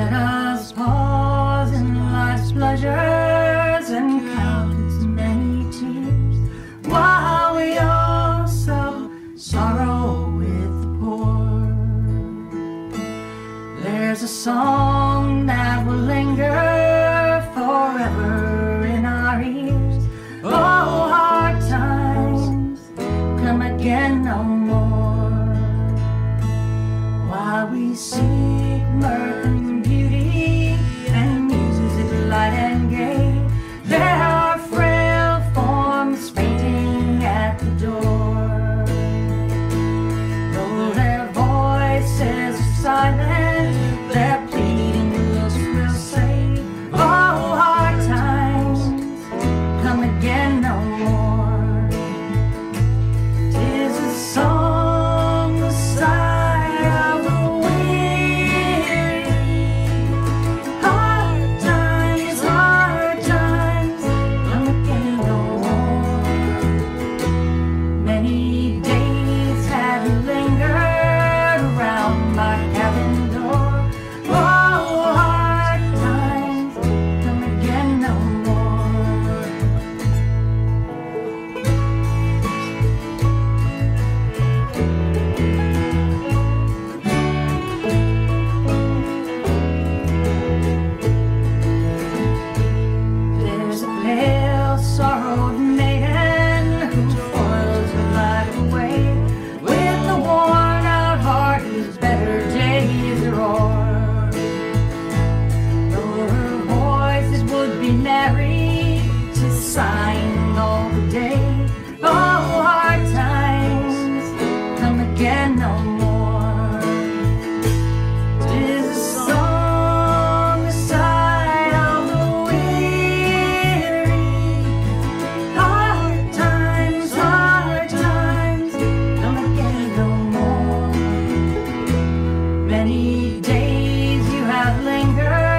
Let us pause in life's pleasures and count its many tears while we also sorrow with the poor. There's a song that will linger. Many days you have lingered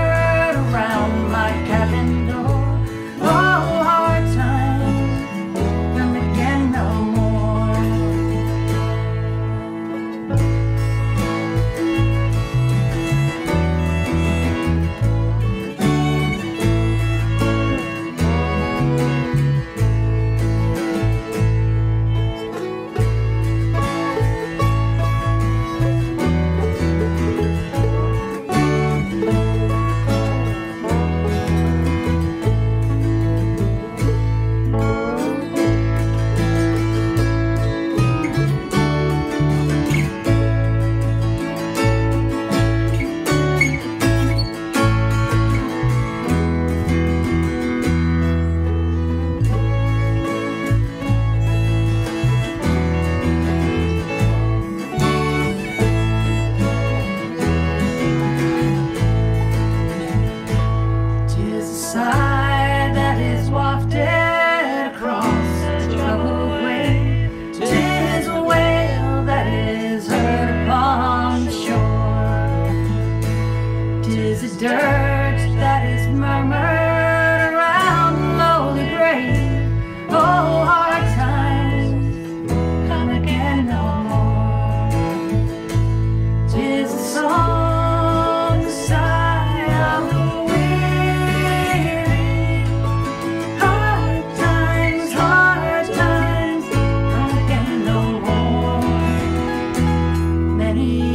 Many